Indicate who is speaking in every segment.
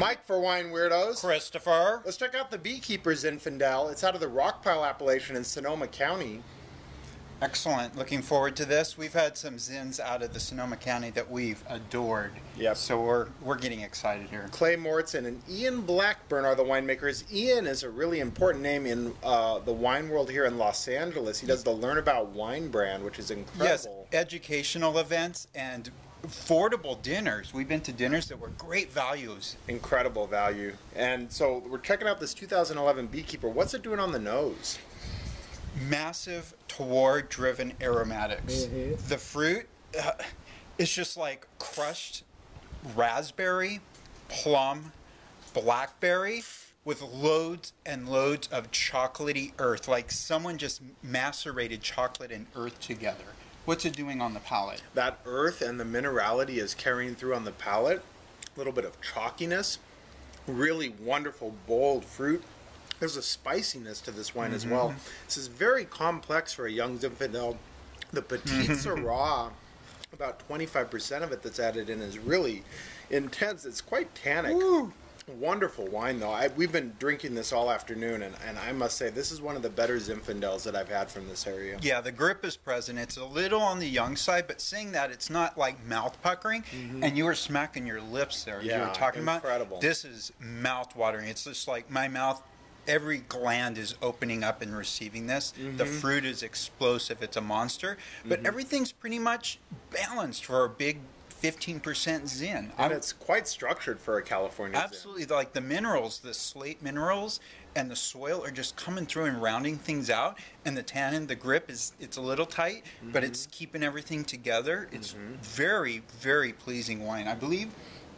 Speaker 1: Mike for Wine Weirdos.
Speaker 2: Christopher.
Speaker 1: Let's check out the Beekeepers Zinfandel. It's out of the Rockpile appellation in Sonoma County.
Speaker 2: Excellent. Looking forward to this. We've had some zins out of the Sonoma County that we've adored.
Speaker 1: Yep.
Speaker 2: So we're we're getting excited here.
Speaker 1: Clay Mauritson and Ian Blackburn are the winemakers. Ian is a really important name in uh, the wine world here in Los Angeles. He does the Learn About Wine brand, which is incredible.
Speaker 2: Yes, educational events and affordable dinners. We've been to dinners that were great values.
Speaker 1: Incredible value. And so we're checking out this 2011 Beekeeper. What's it doing on the nose?
Speaker 2: Massive terroir driven aromatics. The fruit uh, is just like crushed raspberry, plum, blackberry with loads and loads of chocolatey earth. Like someone just macerated chocolate and earth together. What's it doing on the palate?
Speaker 1: That earth and the minerality is carrying through on the palate. A little bit of chalkiness. Really wonderful, bold fruit. There's a spiciness to this wine as well. Mm-hmm. This is very complex for a young Zinfandel. The Petite Sirah, about 25% of it that's added in, is really intense. It's quite tannic. Wonderful wine, though. I, we've been drinking this all afternoon, and, and I must say, this is one of the better Zinfandels that I've had from this area.
Speaker 2: Yeah, the grip is present. It's a little on the young side, but seeing that, it's not like mouth puckering. And you were smacking your lips there. as you
Speaker 1: Yeah,
Speaker 2: were talking
Speaker 1: incredible.
Speaker 2: about. This is mouth watering. It's just like my mouth. Every gland is opening up and receiving this. The
Speaker 1: Mm-hmm.
Speaker 2: fruit is explosive. It's a monster, but everything's pretty much balanced for a big 15% zin.
Speaker 1: And
Speaker 2: I'm-
Speaker 1: it's quite structured for a California Zin.
Speaker 2: Absolutely, like the minerals, the slate minerals and the soil are just coming through and rounding things out. And the tannin, the grip is it's a little tight, but it's
Speaker 1: Mm-hmm.
Speaker 2: keeping everything together. It's very, very pleasing wine. I believe.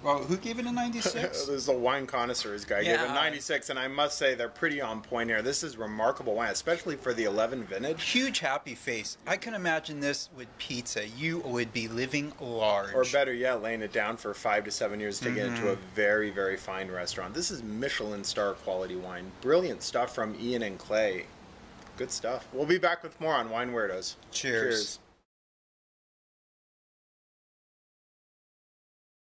Speaker 2: Well, who gave it a 96?
Speaker 1: This is a wine connoisseurs guy. Gave it
Speaker 2: Yeah.
Speaker 1: 96, and I must say they're pretty on point here. This is remarkable wine, especially for the 11 vintage.
Speaker 2: Huge happy face. I can imagine this with pizza. You would be living large.
Speaker 1: Or better yet, laying it down for five to seven years to get into a
Speaker 2: Mm-hmm.
Speaker 1: very, very fine restaurant. This is Michelin star quality wine. Brilliant stuff from Ian and Clay. Good stuff. We'll be back with more on Wine Weirdos.
Speaker 2: Cheers.
Speaker 1: Cheers.